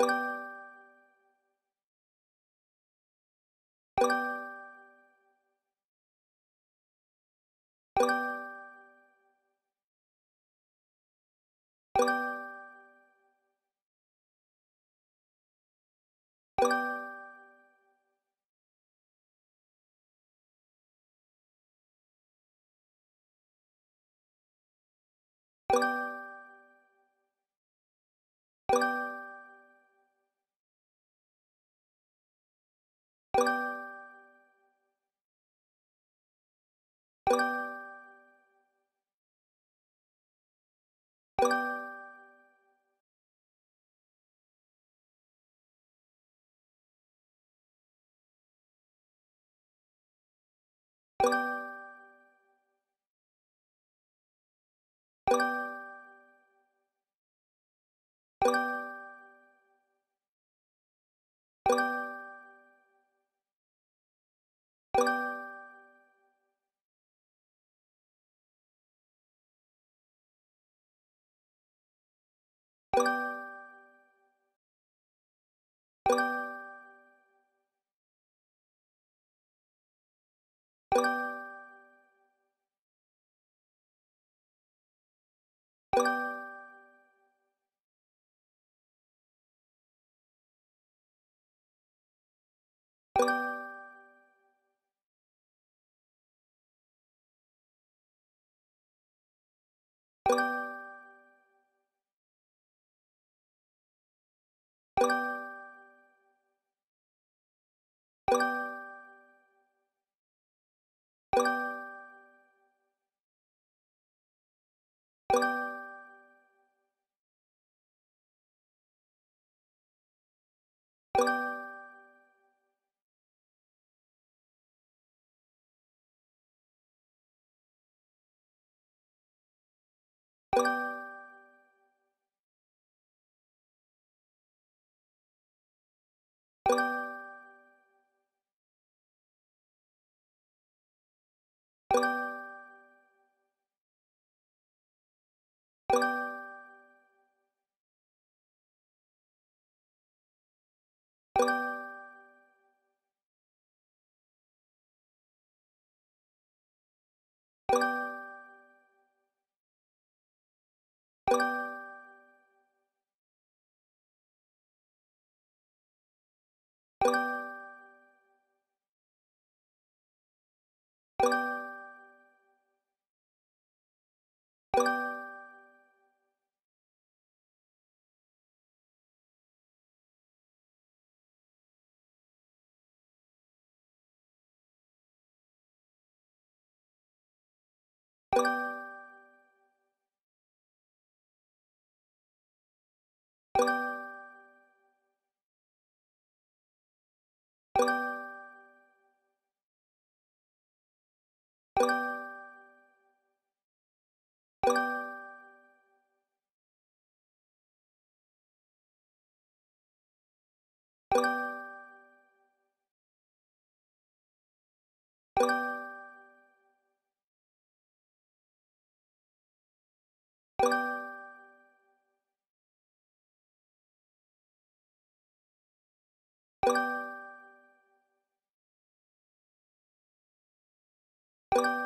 you you you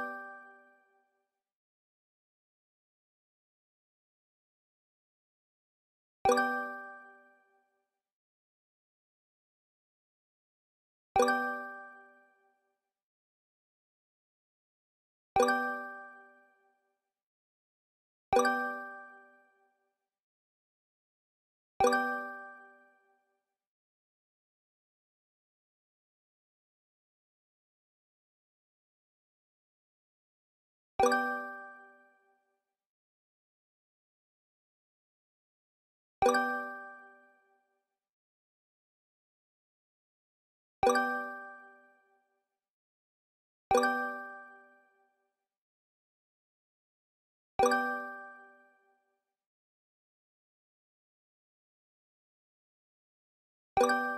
you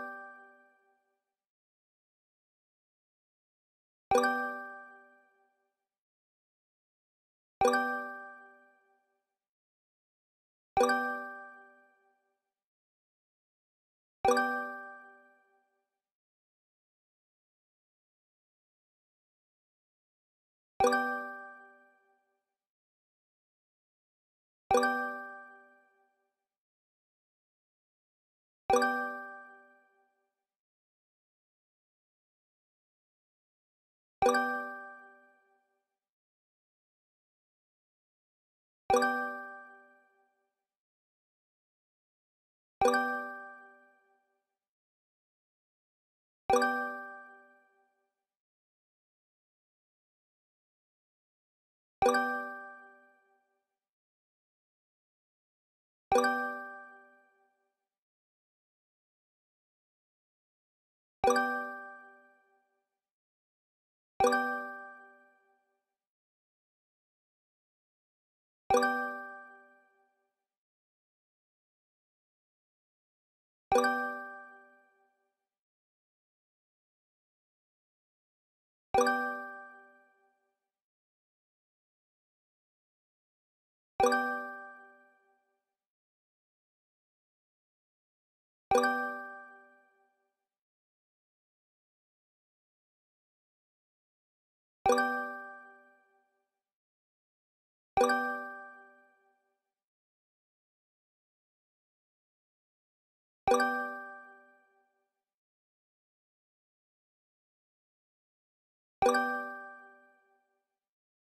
you